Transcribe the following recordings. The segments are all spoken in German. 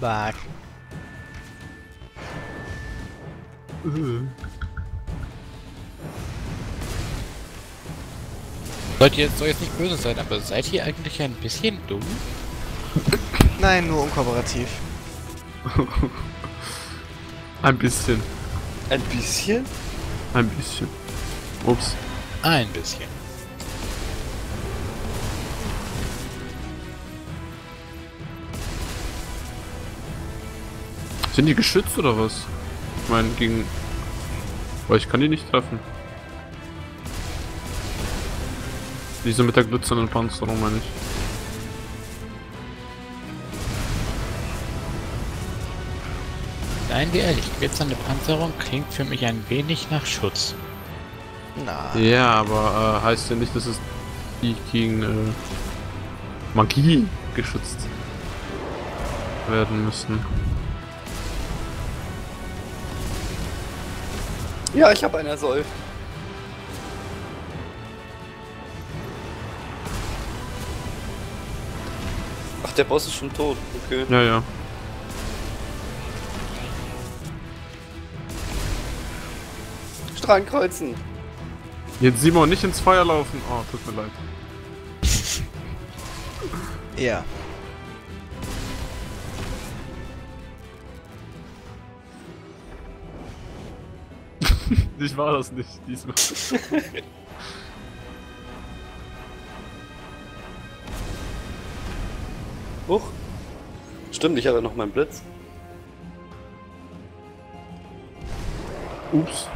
Bug. Sollt ihr jetzt, soll jetzt nicht böse sein, aber seid ihr eigentlich ein bisschen dumm? Nein, nur unkooperativ. Ein bisschen. Ein bisschen? Ein bisschen. Ups. Ein bisschen. Sind die geschützt oder was? Ich meine, gegen. Weil ich kann die nicht treffen. Diese mit der glitzernden Panzerung meine ich. Seien wir ehrlich, glitzernde Panzerung klingt für mich ein wenig nach Schutz. Na, Ja, aber äh, heißt ja nicht, dass es die gegen äh, Magie geschützt werden müssen. Ja, ich habe einer soll. Ach, der Boss ist schon tot. Okay. Ja, ja. Strahlen kreuzen. Jetzt Simon nicht ins Feuer laufen. Oh, tut mir leid. ja. Ich war das nicht diesmal. Huch. Stimmt, ich habe ja noch meinen Blitz. Ups.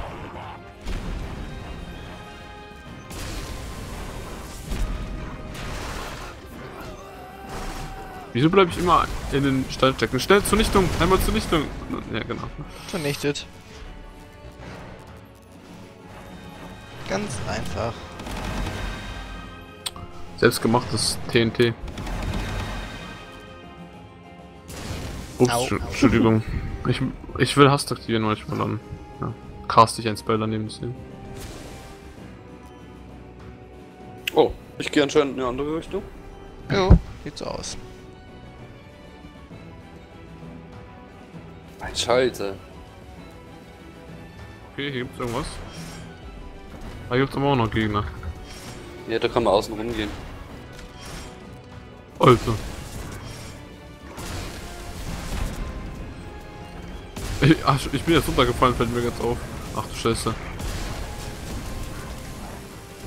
Wieso bleibe ich immer in den Stall stecken? Schnell zur Lichtung! Einmal zur Lichtung! Ja, genau. Vernichtet. Ganz einfach. Selbstgemachtes TNT. Ups, Entschuldigung. Ich, ich will Hass aktivieren manchmal dann. Ja. Cast ich ein Spell daneben sehen. Oh, ich gehe anscheinend in eine andere Richtung. Jo, sieht so aus. Ein Schalter. Okay, hier gibt's irgendwas. Da gibt's aber auch noch Gegner. Ja, da kann man außen rumgehen. Alter. Ich, ach, ich bin jetzt runtergefallen, fällt mir ganz auf. Ach du Scheiße.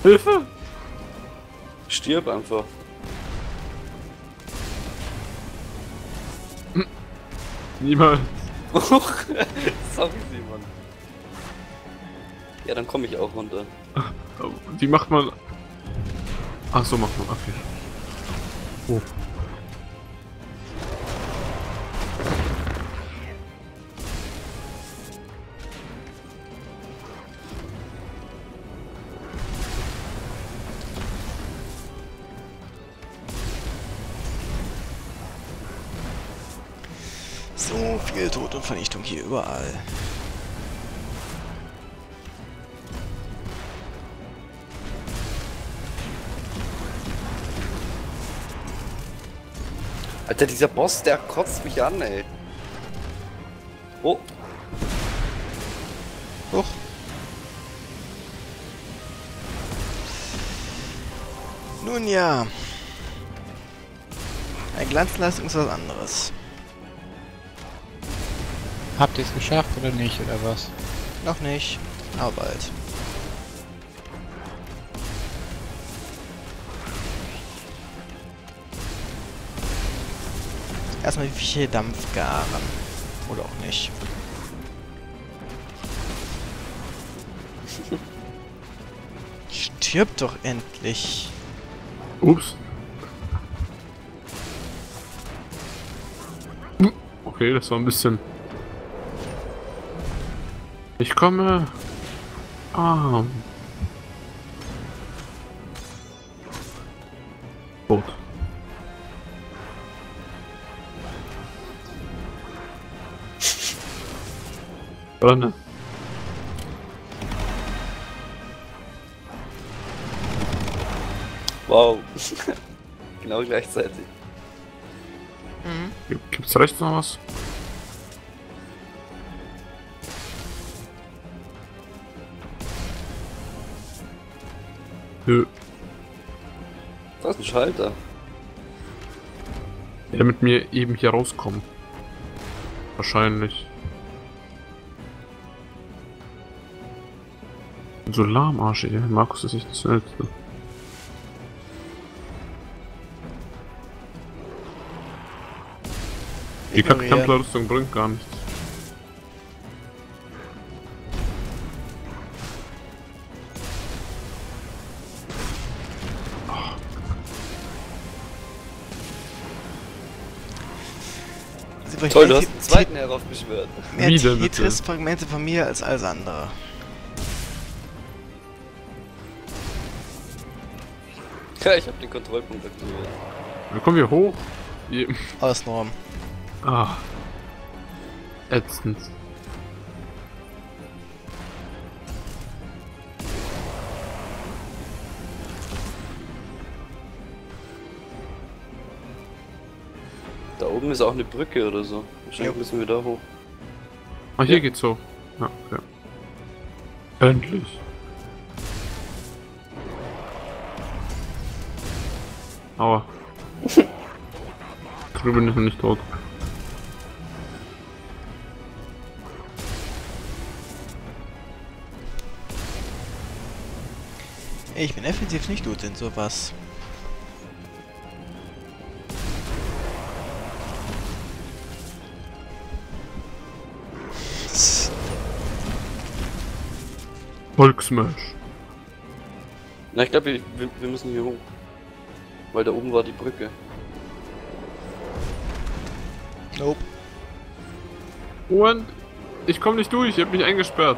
Hilfe! Stirb einfach. Niemals. Sorry, Simon. Ja, dann komme ich auch runter. Die macht man. Ach so, macht man. Okay. Oh. So viel Tod und Vernichtung hier überall. Alter, dieser Boss, der kotzt mich an, ey. Oh, Huch. Nun ja. Eine Glanzleistung ist was anderes. Habt ihr es geschafft oder nicht, oder was? Noch nicht, aber bald. Erstmal viel Dampf garen. Oder auch nicht. Stirb doch endlich. Ups. Okay, das war ein bisschen. Ich komme. Ah. Oder ne? wow. genau gleichzeitig. Mhm. Gibt- Gibt's rechts noch was? Nö. Da ist ein Schalter. Der mit mir eben hier rauskommt. Wahrscheinlich. So lahmarsch, ey. Markus ist echt das Schnellste. Die. Kapitänrüstung bringt gar nichts. Toll, du hast einen zweiten heraufbeschwört. Mehr Wieder. Tetris-Fragmente von mir als alles andere. Ich hab den Kontrollpunkt aktiviert. Dann kommen wir hoch. Je- Außenrum. Ah. Ätzend. Da oben ist auch eine Brücke oder so. Wahrscheinlich Jo. müssen wir da hoch. Ah, hier Ja. geht's hoch. Ja, okay. Endlich. Aua. Grüben ist noch nicht tot. Ich bin effektiv nicht gut in sowas. Volksmarsch. Na, ich glaube, wir, wir, wir müssen hier hoch. Weil da oben war die Brücke. Nope. Und ich komme nicht durch, ich habe mich eingesperrt.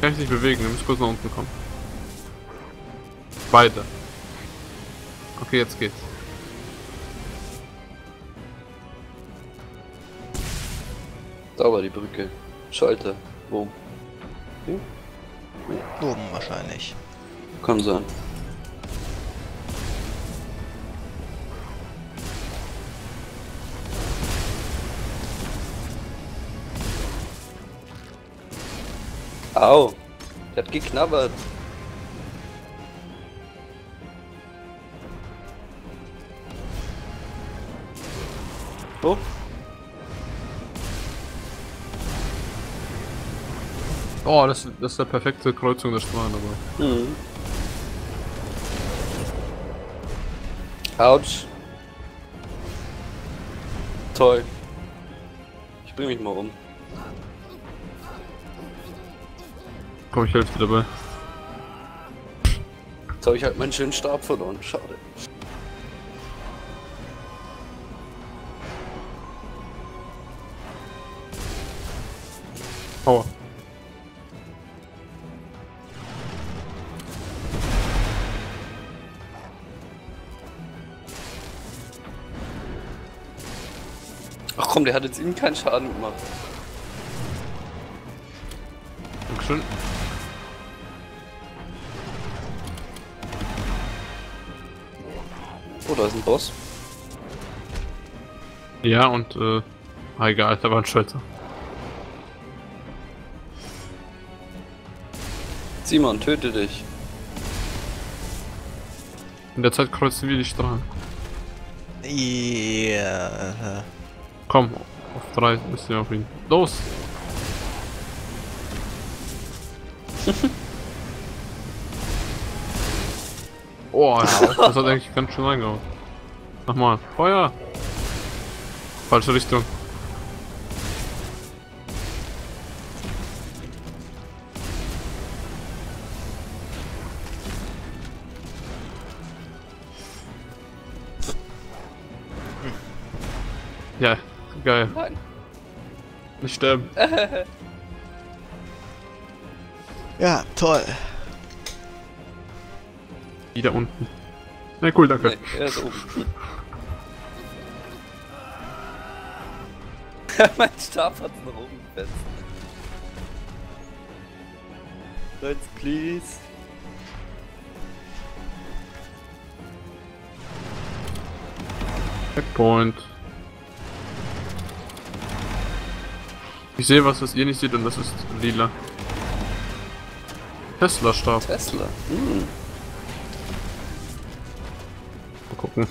Kann ich nicht bewegen, wir müssen kurz nach unten kommen. Beide. Okay, jetzt geht's. Da war die Brücke. Schalter. Wo? Oben wahrscheinlich. Kann sein. Au! Der hat geknabbert. Oh, Oh, das, das ist eine perfekte Kreuzung der Strahlen, aber. Mhm. Autsch. Toll. Ich bring mich mal um. Komm, ich helfe dir dabei. Jetzt habe ich halt meinen schönen Stab verloren. Schade. Aua. Ach komm, der hat jetzt ihm keinen Schaden gemacht. Dankeschön. Oh, da ist ein Boss. Ja, und äh. Ah, egal, da war ein Schalter. Simon, töte dich. In der Zeit kreuzen wir die Strahlen. Ja. Komm, auf drei müssen wir auf ihn. Los! oh, das hat eigentlich ganz schön reingehauen. Nochmal, Feuer! Falsche Richtung. Ja, geil. Nein. Nicht sterben. Ja, toll. Wieder unten. Na cool, danke. Nee, er ist oben. mein Stab hat's nach oben gefetzt. Let's please. Checkpoint. Ich sehe was, was ihr nicht seht und das ist lila. Tesla-Stab. Tesla. Hm. Mal gucken.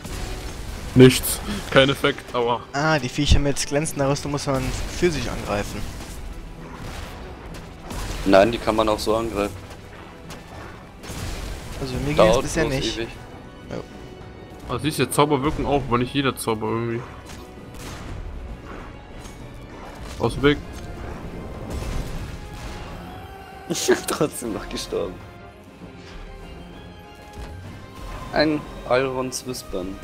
Nichts. Kein Effekt, aber. Ah, die Viecher mit glänzender Rüstung muss man für sich angreifen. Nein, die kann man auch so angreifen. Also mir ging es bisher nicht. ewig. Also siehst du, Zauber wirken auch, aber nicht jeder Zauber irgendwie. Aus dem Weg. Ich bin trotzdem noch gestorben. Ein Iron Swissband.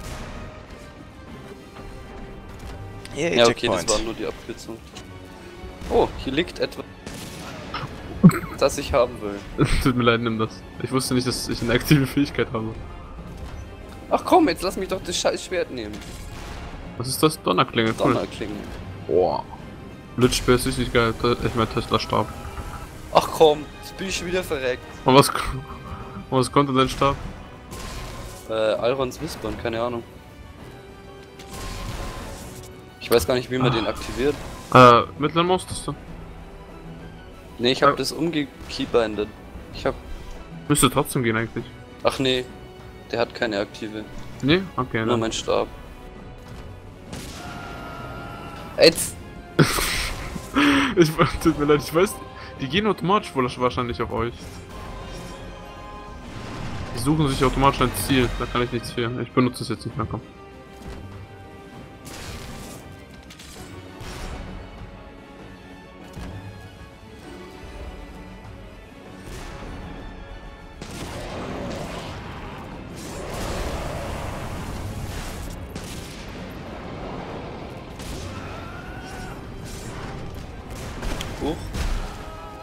Yay, Ja, okay, Checkpoint. das war nur die Abkürzung. Oh, hier liegt etwas, das ich haben will. Tut mir leid, nimm das. Ich wusste nicht, dass ich eine aktive Fähigkeit habe. Ach komm, jetzt lass mich doch das scheiß Schwert nehmen. Was ist das? Donnerklinge. Cool. Donnerklingen. Boah. Blitzspeer ist richtig geil. Ich mein Tesla-Stab. Ach komm, jetzt bin ich wieder verreckt. Und was, und was konnte dein Stab? Äh, Iron Swissband, keine Ahnung. Ich weiß gar nicht, wie man den aktiviert. Äh, mittlere Maustaste. Nee, ich habe Ja. das umgekeybandet. Ich hab. Müsste trotzdem gehen eigentlich. Ach nee, der hat keine aktive. Nee? Okay, Nur dann. mein Stab. Jetzt. Ich, tut mir leid, ich weiß, die gehen automatisch wohl wahrscheinlich auf euch. Suchen sich automatisch ein Ziel, da kann ich nichts für. Ich benutze es jetzt nicht mehr, komm.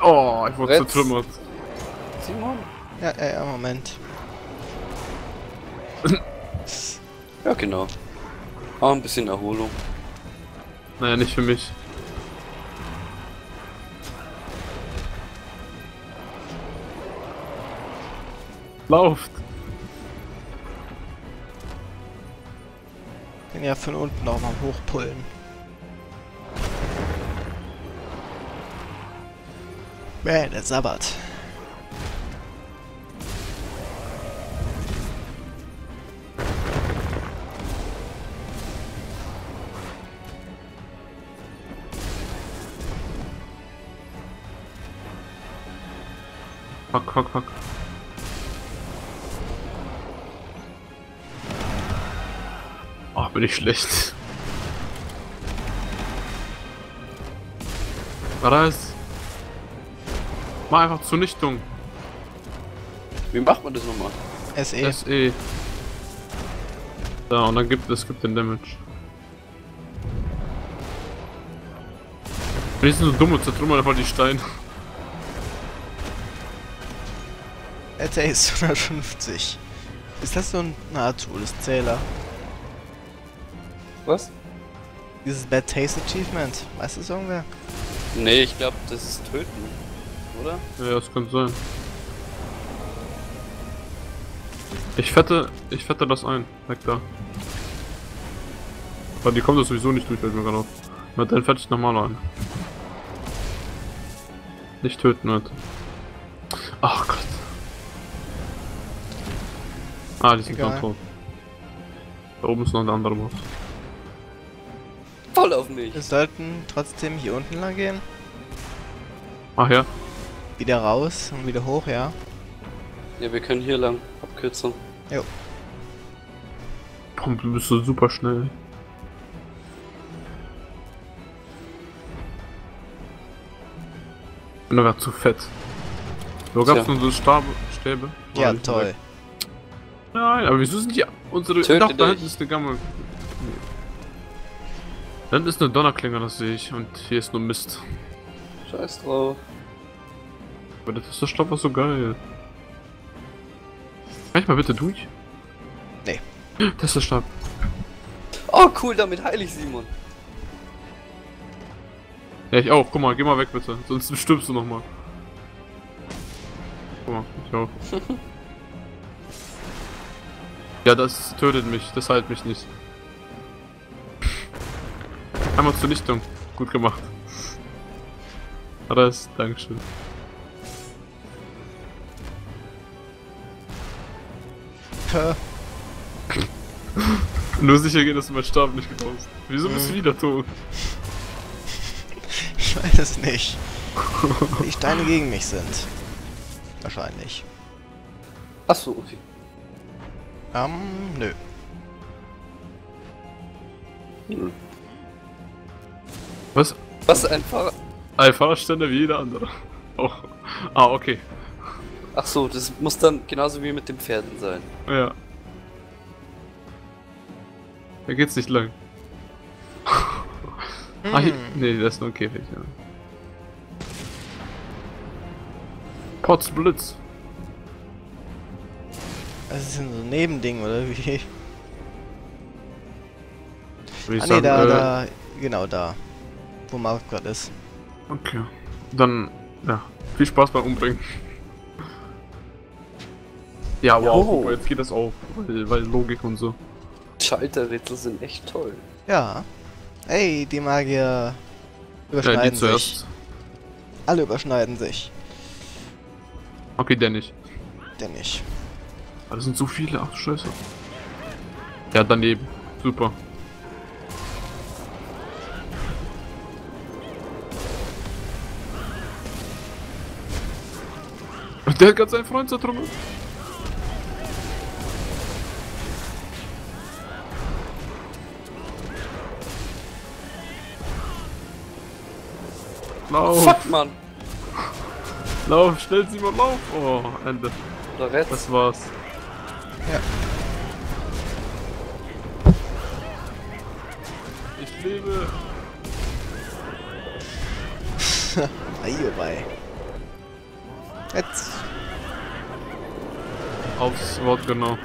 Oh, ich wurde zertrümmert. Simon? Ja, ja, ja, Moment. Ja, genau. Ah, ein bisschen Erholung. Naja, nicht für mich. Lauft! Bin ja von unten auch mal hochpullen. Bäh, der Sabbat. Fuck, fuck, fuck. Ach, bin ich schlecht. Was? Mach einfach Zunichtung. Wie macht man das nochmal? SE. SE. Da, und dann gibt es gibt den Damage. Die sind so dumm und zertrümmern einfach die Steine. SE ist 150. Ist das so ein na, Todeszähler? Was? Dieses Bad Taste Achievement. Weißt du es irgendwer? Nee, ich glaube, das ist Töten. Oder? Ja, das könnte sein. Ich fette, ich fette das ein. Weg da. Aber die kommt das sowieso nicht durch, fällt mir gerade auf. Na, dann fette ich nochmal ein. Nicht töten, Leute. Ach Ah, die sind Egal. dann tot. Da oben ist noch der andere Boss. Voll auf mich. Wir sollten trotzdem hier unten lang gehen. Ach ja. Wieder raus und wieder hoch, ja. Ja, wir können hier lang. Abkürzung. Komm, du bist so super schnell. Ich bin aber zu fett. Wo gab's denn so Stab Stäbe? Ja, toll. Nein, aber wieso sind die unsere. Töte Doch, da dich. hinten ist eine Gamme. Da hinten ist eine Donnerklinge, das sehe ich. Und hier ist nur Mist. Scheiß drauf. Aber das ist der Stoff war so geil. Kann ich mal bitte durch? Nee. Das ist der Stab. Oh, cool, damit heile ich Simon. Ja, ich auch. Guck mal, geh mal weg bitte. Sonst stirbst du nochmal. Guck mal, ich auch. ja, das tötet mich. Das heilt mich nicht. Einmal zur Lichtung. Gut gemacht. Alles, Dankeschön. Nur sicher gehen, dass du meinen Stab nicht gebrauchst. Wieso bist du wieder tot? Ich weiß es nicht. Die Steine gegen mich sind. Wahrscheinlich. Achso, okay. Ähm, nö. Hm. Was? Was ein Fahrrad. Ein Fahrradständer wie jeder andere. Auch. Ah, okay. Achso, das muss dann genauso wie mit den Pferden sein. Ja. Da geht's nicht lang. Ah, hier, nee, das ist nur ein Käfig, ja. Potzblitz. Das ist ein so ein Nebending, oder wie? Würde ich Ah, nee, sagen, da, äh, da. Genau da. Wo Mark gerade ist. Okay. Dann, ja, viel Spaß beim Umbringen. Ja, wow, Oh. guck mal, jetzt geht das auf, weil, weil Logik und so. Schalterrätsel sind echt toll. Ja. Ey, die Magier Ja, überschneiden die sich. zuerst. Alle überschneiden sich. Okay, der nicht. Der nicht. Ah, das sind so viele, ach du Scheiße. Ja, daneben. Super. Der hat gerade seinen Freund zertrümmert. Lauf, Fuck, Mann! lauf, schnell Simon, lauf! Oh, Ende. Das war's. Ja. Ich lebe. Eieiei. Jetzt. Aufs Wort genau.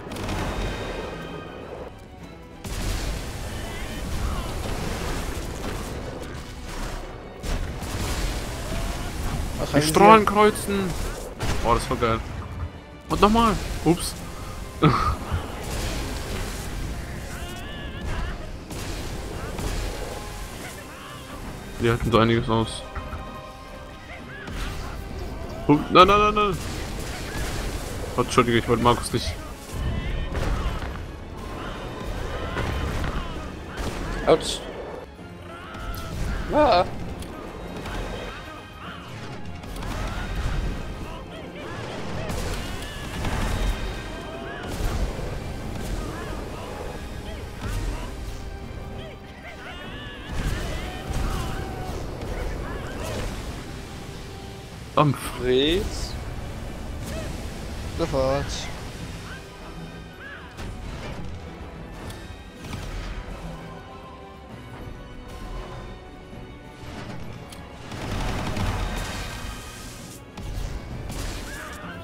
Sie Strahlen kreuzen! Oh, das war geil. Und nochmal! Ups. Die halten so einiges aus. Hup, nein, nein, nein, nein! Oh, Entschuldige, ich wollte Markus nicht. Autsch. Ah. Dampf. Fritz. Sofort.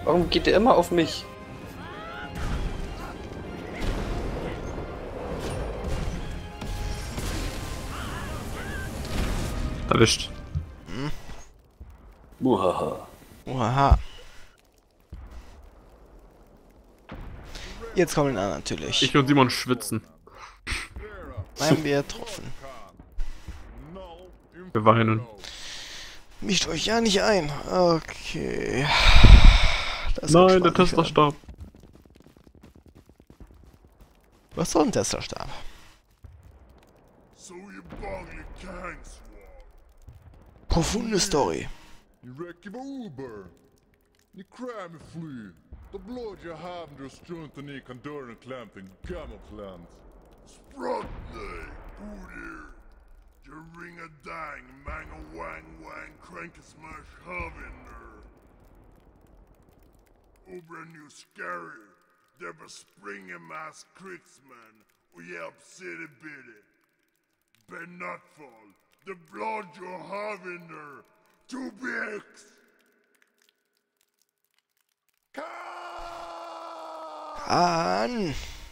Warum geht der immer auf mich? Erwischt. Muhaha. Oha. Jetzt kommen wir natürlich. Ich und Simon schwitzen. Haben wir getroffen. Wir weinen. Mischt euch ja nicht ein. Okay. Das Nein, der spannend Tester werden. starb. Was soll ein Testerstab? Profunde Story. Uber. Ni krämer fly. The blood you have in your strength and ek and dörren klämt and gammal klämt. Språk dig, you ring a dang, manga wang wang, a smash havinder. Uber nu scary. Det var springa mass krigsman We help city bitty. fall. the blood you have in her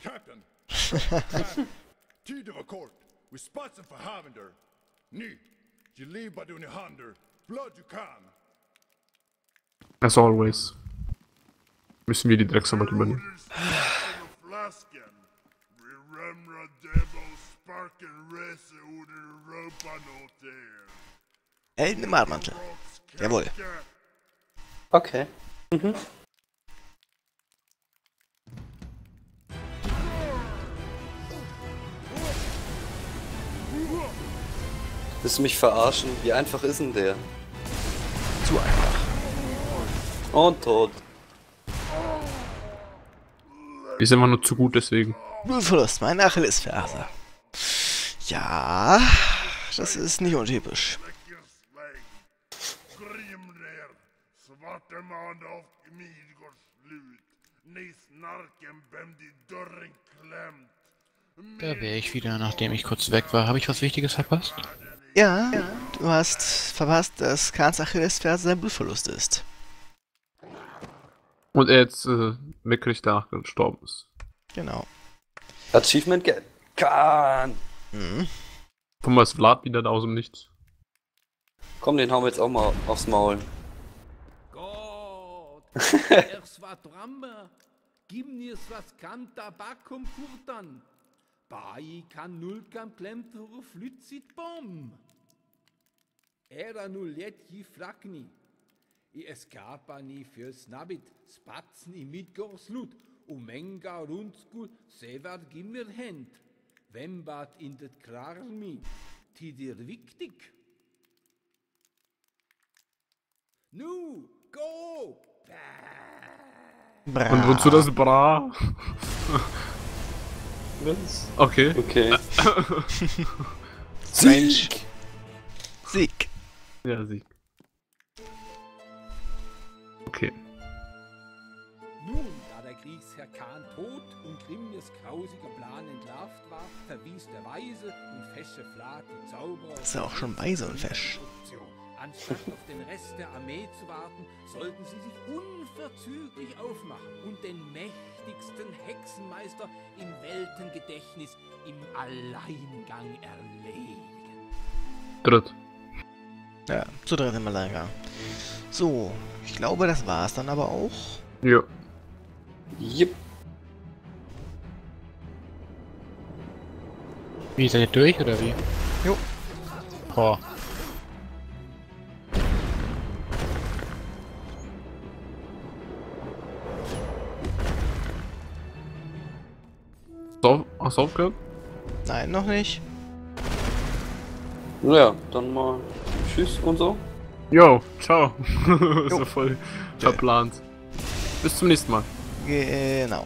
Captain. Court. We spots for You leave. Blood you can. As always. we see the Drecksarbeit übernehmen. Elden im Jawohl. Okay. Willst du mich verarschen? Wie einfach ist denn der? Zu einfach. Und tot. Die ist immer nur zu gut deswegen. Blutverlust, meine Achillesferse. Ja, das ist nicht untypisch. Svarte man auf Gmid går slut. Ni snarken bem die dörren klämt. Da wäre ich wieder, nachdem ich kurz weg war. Habe ich was Wichtiges verpasst? Ja, du hast verpasst, dass Kahns Achillesferse sein Blutverlust ist. Und er jetzt äh, mickrig danach gestorben ist. Genau. Achievement get. Kahn! Mhm. Guck mal, ist Vlad wieder da aus dem Nichts. Komm, den hauen wir jetzt auch mal aufs Maul. Gott, ers var drömmar. Gimnis was kan tabakum kurtan. Bai kan nulkam klemt hur flytsit bom. Era null jet gi frakni. I eskapa ni för snabbit, spatsen i midgård slut, och menga rundskul sevad gimmer hänt. Vem bat intet klarar mi, tid är viktig. Nu, go! Bra. Und wozu das Bra? Okay. Okay. Mensch. Sieg. Ja, Sieg. Okay. Nun, da der Kriegsherr Kahn tot und Grimnirs grausiger Plan entlarvt war, verwies der Weise und fesche Flat die Zauberer... Ist ja auch schon weise und fesch. Option. Anstatt auf den Rest der Armee zu warten, sollten sie sich unverzüglich aufmachen und den mächtigsten Hexenmeister im Weltengedächtnis im Alleingang erledigen. Dritt. Ja, zu dritt im Alleingang. So, ich glaube, das war's dann aber auch. Ja. Yep. Wie, seid ihr durch oder wie? Jo. Boah. Hast du aufgehört? Nein, noch nicht. Naja, dann mal Tschüss und so. Jo, ciao. Jo. so voll verplant. Bis zum nächsten Mal. Genau.